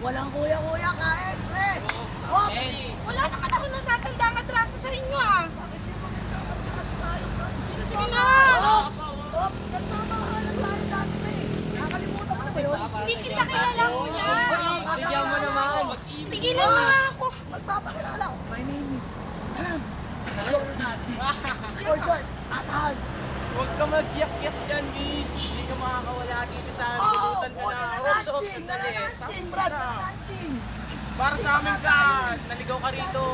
Walang kuya-kuya kain, pre. Hop! Wala naman ako natatanda ang atraso sa inyo ah. Sige na. Hop! Hop! Nagmamahalan tayo dati, pre. Nakakalimutan mo na ba yun? Hindi kita kilala kuya. Bigyan mo naman. Tigilan mo nga ako. Magpapakilala ko. My name is... For short, Atan. Huwag ka mag-yak-yak dyan, miss. Hindi ka makakawala dito sa amin. Oo! Pulutan ka na. Oops, oops, Nanching! sandali. Nanching, Brad! Nanching! Para sa amin ka. Naligaw ka rito.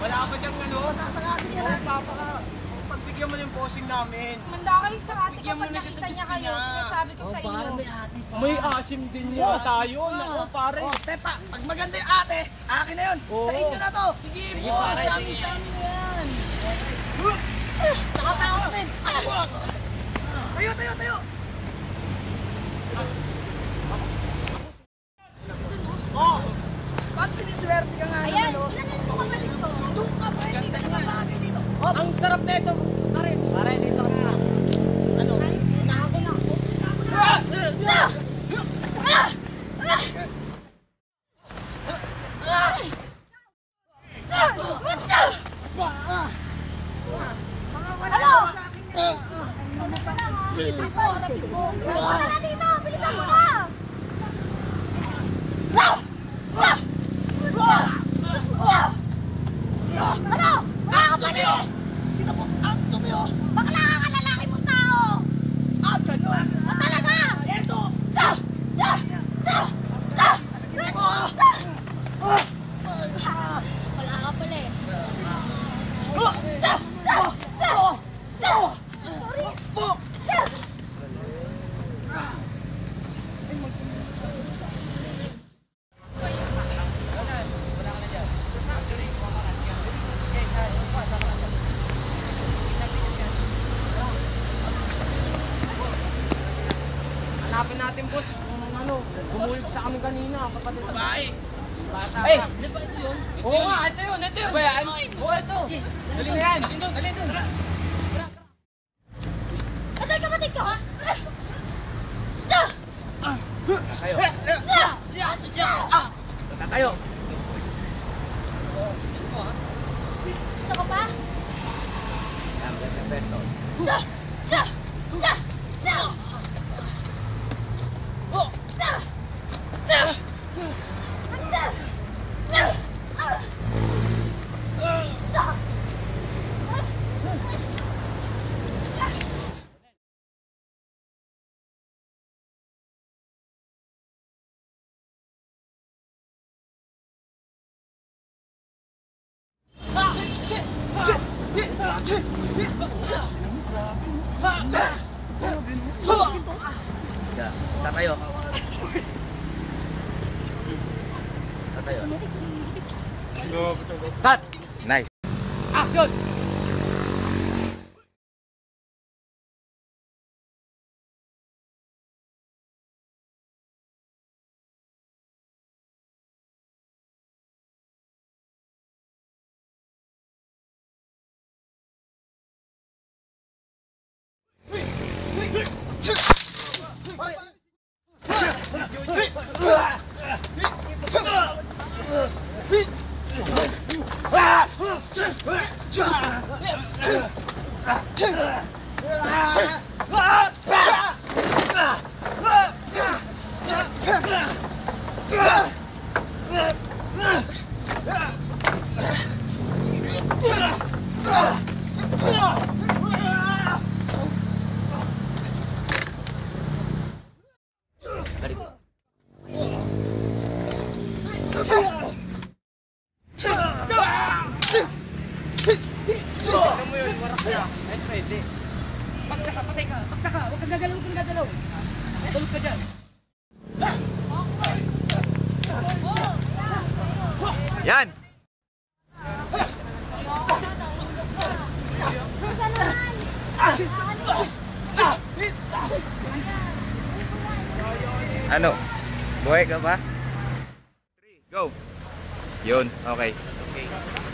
Wala pa dyan ano. Tatakasin niya Oo, lang. papa ka. Pagbigyan mo yung posing namin. Manda kayo sa ate ko pag nakita niya kayo. Sinasabi ko sa inyo. May asim din niya tayo. Naku, pare. Oh, tepa, pag maganda yung ate, akin na yun. Sa inyo na to. Sige, Sige, pare. Sige, sa amin na yan. Nakatakas din. Tayo, tayo, tayo. Oh, siniswerte ka nga Ayan, naman, oh? ilan mo kapatid ko? Doon ka hindi ka nakabagay dito. Hop! Ang sarap na ito. Pare, pare, di sarap na. Ano? Unahan ko na. Mga wala ka sa akin yan. Ako, harapin mo. Tara na dito, bilisan mo na. Ano? Mga kapatid! Kita mo, ang dumi, oh. Bakla ka lalaki mong tao! Ah, ganun. O talaga! Eto. Sa! Sa! Sa! Sa! Sa! Wala ka pala eh. Sa! Sa! Sa! Sa! Sorry! Sa! Hanapin natin, boss. Yung ano, bumuyog sa amin kanina. Kapatid. Babae. Bata. Eh, di ba ito yun? Oo nga, ito yun, ito yun. Ba, ano? Oo, ito. Dali na yan. Dali doon. Tara. Asan yung kapatid ko, ha? Sa! Tayo. Sa! Sa! Tayo. Isa ka pa? Sa! Sa! Sa! Sa! Tatayo. Tatayo. Cut! Nice. Action! 으아! Ay, pwede. Pagsaka, patay ka. Pagsaka, huwag kang gagalaw, huwag kang gagalaw. Tulog ka dyan. Yan! Ano? Buhay ka ba? 3, go! Yun, okay. Okay.